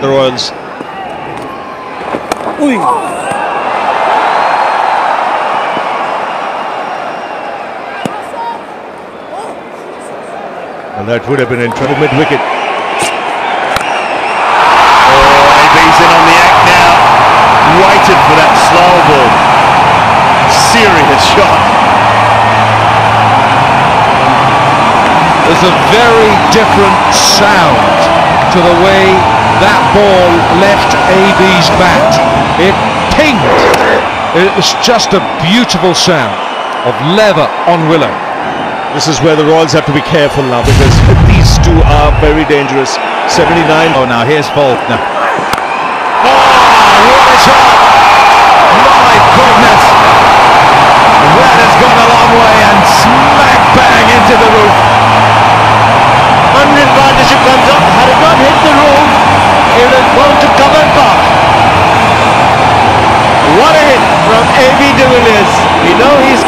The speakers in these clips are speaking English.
the Royals. And that would have been in trouble mid wicket. Oh, AB's in on the act now. Waited for that slow ball. Serious shot. There's a very different sound to the way that ball left AB's bat. It pinged. It was just a beautiful sound of leather on willow. This is where the Royals have to be careful now because these two are very dangerous. 79. Oh, now here's Faulkner.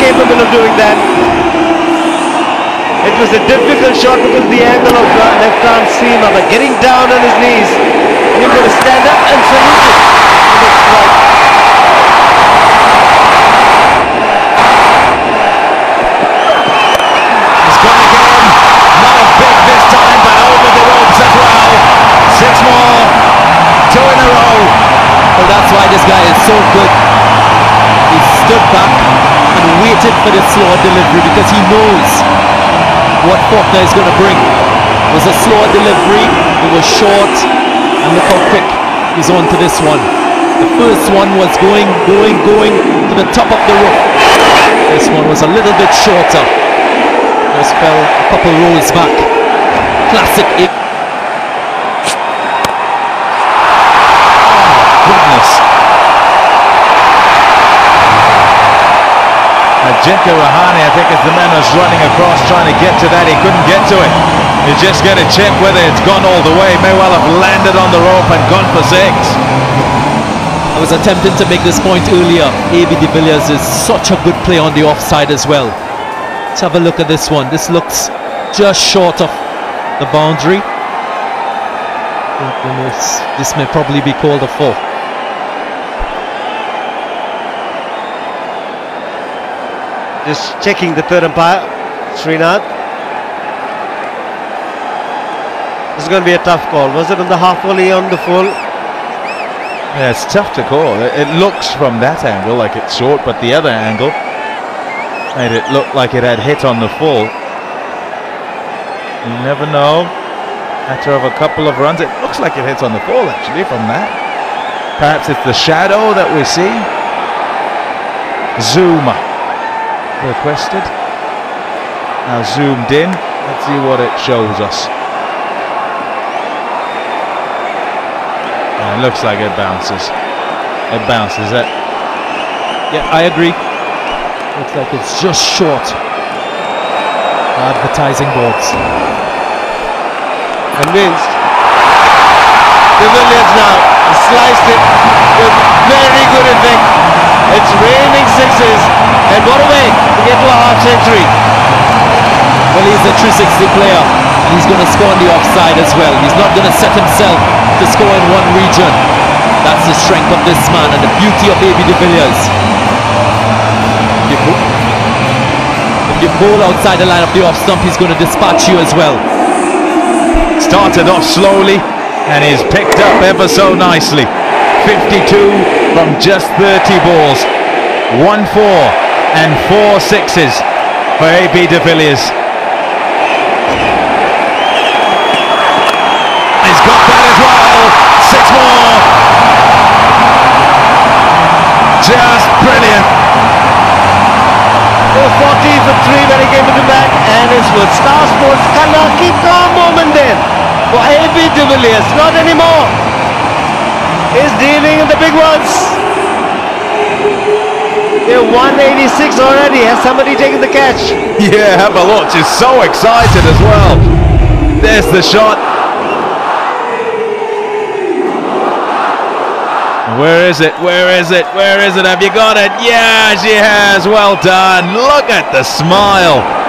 Capable of doing that. It was a difficult shot because the angle of the left arm seam, but getting down on his knees, he's going to stand up and salute it. Well. Six more. Two in a row. Well, that's why this guy is so good. He stood back waited for the slower delivery because he knows what Faulkner is going to bring. It was a slower delivery, it was short, and look how quick he's on to this one. The first one was going, going, going to the top of the roof. This one was a little bit shorter. Just fell a couple rows back. Classic. Ajinkya Rahane, I think, is the man who's running across trying to get to that. He couldn't get to it. You just got to check whether it's gone all the way. May well have landed on the rope and gone for six. I was attempting to make this point earlier. A.B. de Villiers is such a good play on the offside as well. Let's have a look at this one. This looks just short of the boundary. This- may probably be called a four. Just checking the third umpire, Srinath. This is going to be a tough call. Was it on the half volley on the full? Yeah, it's tough to call. It, looks from that angle like it's short, but the other angle made it look like it had hit on the full. You never know. After of a couple of runs, it looks like it hits on the full actually from that. Perhaps it's the shadow that we see. Zoom requested. Now zoomed in. Let's see what it shows us. Uh, it looks like it bounces. It bounces. it. Yeah, I agree. Looks like it's just short. Advertising boards. Convinced. De Villiers now sliced it with very good effect. It's raining sixes, and what a way to get to a half century. Well, he's a 360 player, and he's going to score on the offside as well. He's not going to set himself to score in one region. That's the strength of this man and the beauty of A.B. de Villiers. If you bo- If you bowl outside the line of the off stump, he's going to dispatch you as well. started off slowly and is picked up ever so nicely. 52 from just 30 balls. One four and four sixes for AB de Villiers. He's got that as well. Six more. Just brilliant. Oh, 40 for three when he came into bat, and it's with Star Sports. Keep calm moment then for A.B. de Villiers. Not anymore. He's dealing in the big ones. They're 186 already. Has somebody taken the catch? Yeah, Baloch is so excited as well. There's the shot. Where is it? Where is it? Where is it? Have you got it? Yeah, she has. Well done. Look at the smile.